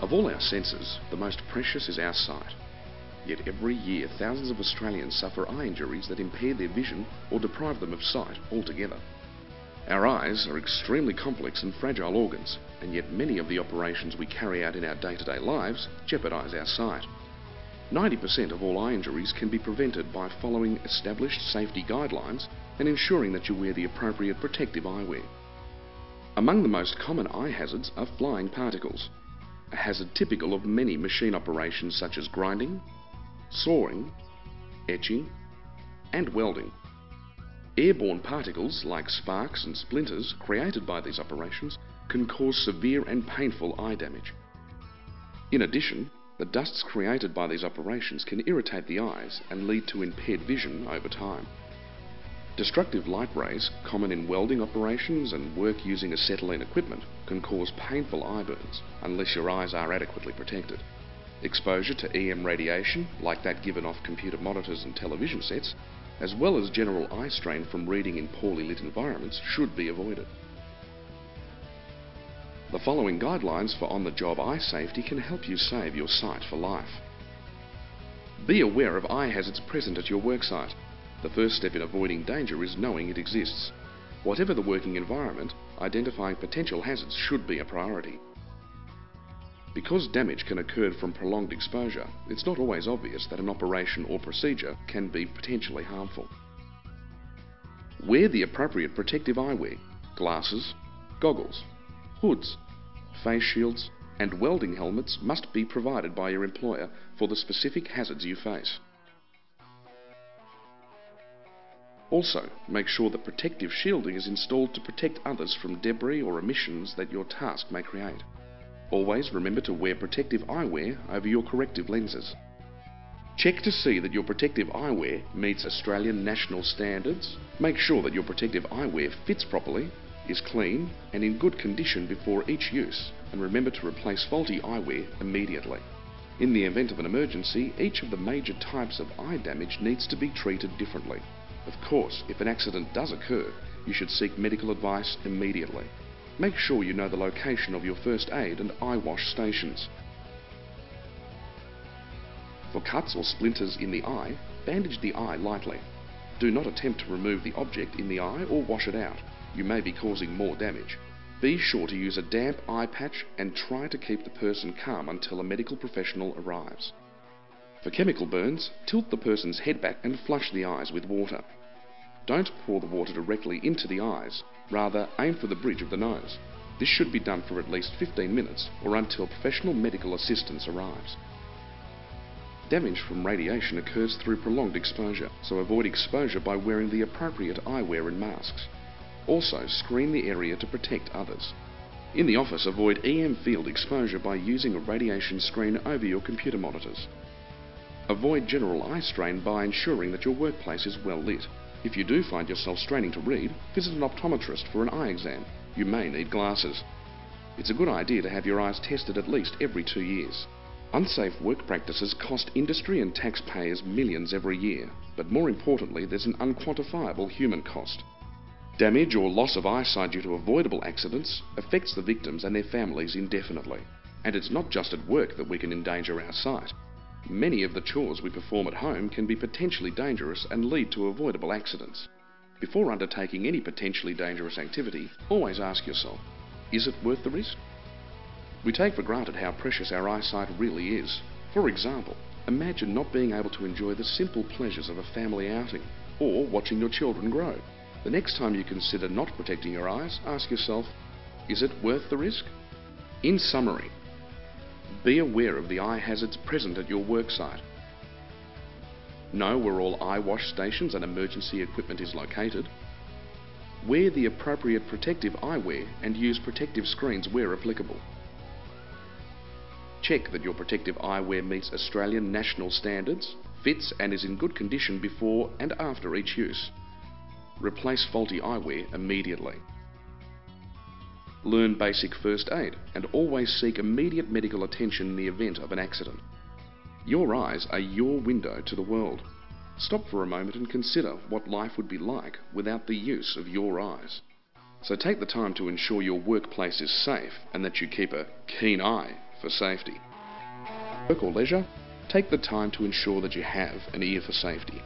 Of all our senses, the most precious is our sight. Yet every year, thousands of Australians suffer eye injuries that impair their vision or deprive them of sight altogether. Our eyes are extremely complex and fragile organs, and yet many of the operations we carry out in our day-to-day lives jeopardise our sight. 90% of all eye injuries can be prevented by following established safety guidelines and ensuring that you wear the appropriate protective eyewear. Among the most common eye hazards are flying particles, a hazard typical of many machine operations such as grinding, sawing, etching and welding. Airborne particles like sparks and splinters created by these operations can cause severe and painful eye damage. In addition, the dusts created by these operations can irritate the eyes and lead to impaired vision over time. Destructive light rays, common in welding operations and work using acetylene equipment, can cause painful eye burns unless your eyes are adequately protected. Exposure to EM radiation, like that given off computer monitors and television sets, as well as general eye strain from reading in poorly lit environments should be avoided. The following guidelines for on-the-job eye safety can help you save your sight for life. Be aware of eye hazards present at your worksite. The first step in avoiding danger is knowing it exists. Whatever the working environment, identifying potential hazards should be a priority. Because damage can occur from prolonged exposure, it's not always obvious that an operation or procedure can be potentially harmful. Wear the appropriate protective eyewear, glasses, goggles, hoods, face shields and welding helmets must be provided by your employer for the specific hazards you face. Also, make sure that protective shielding is installed to protect others from debris or emissions that your task may create. Always remember to wear protective eyewear over your corrective lenses. Check to see that your protective eyewear meets Australian national standards. Make sure that your protective eyewear fits properly, is clean and in good condition before each use and remember to replace faulty eyewear immediately. In the event of an emergency, each of the major types of eye damage needs to be treated differently. Of course, if an accident does occur, you should seek medical advice immediately. Make sure you know the location of your first aid and eye wash stations. For cuts or splinters in the eye, bandage the eye lightly. Do not attempt to remove the object in the eye or wash it out. You may be causing more damage. Be sure to use a damp eye patch and try to keep the person calm until a medical professional arrives. For chemical burns, tilt the person's head back and flush the eyes with water. Don't pour the water directly into the eyes, rather aim for the bridge of the nose. This should be done for at least 15 minutes or until professional medical assistance arrives. Damage from radiation occurs through prolonged exposure, so avoid exposure by wearing the appropriate eyewear and masks. Also, screen the area to protect others. In the office, avoid EM field exposure by using a radiation screen over your computer monitors. Avoid general eye strain by ensuring that your workplace is well lit. If you do find yourself straining to read, visit an optometrist for an eye exam. You may need glasses. It's a good idea to have your eyes tested at least every two years. Unsafe work practices cost industry and taxpayers millions every year, but more importantly, there's an unquantifiable human cost. Damage or loss of eyesight due to avoidable accidents affects the victims and their families indefinitely. And it's not just at work that we can endanger our sight. Many of the chores we perform at home can be potentially dangerous and lead to avoidable accidents. Before undertaking any potentially dangerous activity, always ask yourself, is it worth the risk? We take for granted how precious our eyesight really is. For example, imagine not being able to enjoy the simple pleasures of a family outing, or watching your children grow. The next time you consider not protecting your eyes, ask yourself, is it worth the risk? In summary, be aware of the eye hazards present at your worksite. Know where all eye wash stations and emergency equipment is located. Wear the appropriate protective eyewear and use protective screens where applicable. Check that your protective eyewear meets Australian national standards, fits and is in good condition before and after each use. Replace faulty eyewear immediately. Learn basic first aid and always seek immediate medical attention in the event of an accident. Your eyes are your window to the world. Stop for a moment and consider what life would be like without the use of your eyes. So take the time to ensure your workplace is safe and that you keep a keen eye for safety. Work or leisure, take the time to ensure that you have an ear for safety.